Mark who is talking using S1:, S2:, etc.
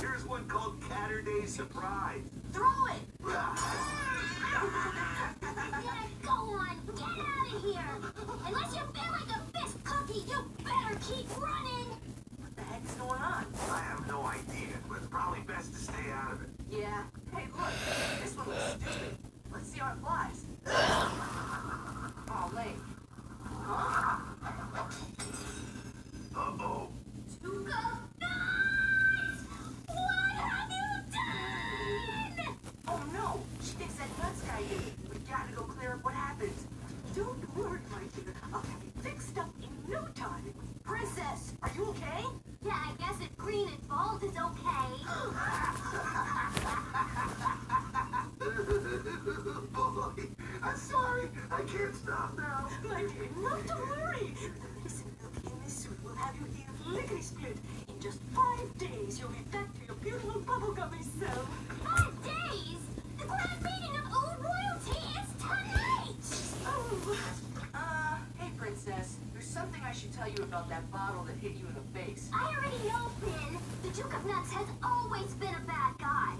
S1: Here's one called Catterday Surprise.
S2: Throw it!
S3: Yeah, go on, get out of here! Unless you feel like a fist cookie, you better keep running!
S2: What the heck's going on?
S1: I have no idea, but it's probably best to stay out of it.
S2: Yeah. Hey, look. This one looks stupid. Let's see how it flies. It. We gotta go clear up what happened.
S4: Don't worry, my dear. I'll have it fixed up in no time.
S2: Princess, are you okay?
S3: Yeah, I guess if green and bald is okay.
S1: Boy, I'm sorry. I can't stop now.
S4: My dear, not to worry. Medicine milk in this suit will have you heal lickety split. In just five days, you'll be back to your beautiful bubblegummy self.
S2: Uh, hey, Princess. There's something I should tell you about that bottle that hit you in the face.
S3: I already know, Finn. The Duke of Nuts has always been a bad guy.